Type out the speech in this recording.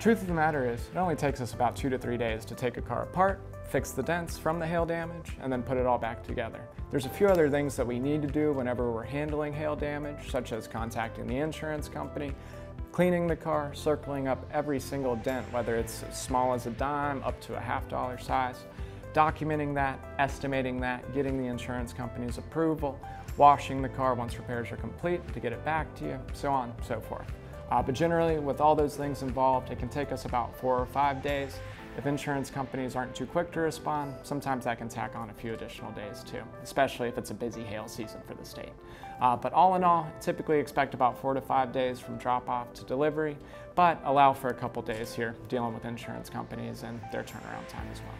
Truth of the matter is, it only takes us about two to three days to take a car apart, fix the dents from the hail damage, and then put it all back together. There's a few other things that we need to do whenever we're handling hail damage, such as contacting the insurance company, cleaning the car, circling up every single dent, whether it's as small as a dime up to a half dollar size, documenting that, estimating that, getting the insurance company's approval, washing the car once repairs are complete to get it back to you, so on and so forth. Uh, but generally, with all those things involved, it can take us about four or five days. If insurance companies aren't too quick to respond, sometimes that can tack on a few additional days too, especially if it's a busy hail season for the state. Uh, but all in all, typically expect about four to five days from drop off to delivery, but allow for a couple days here dealing with insurance companies and their turnaround time as well.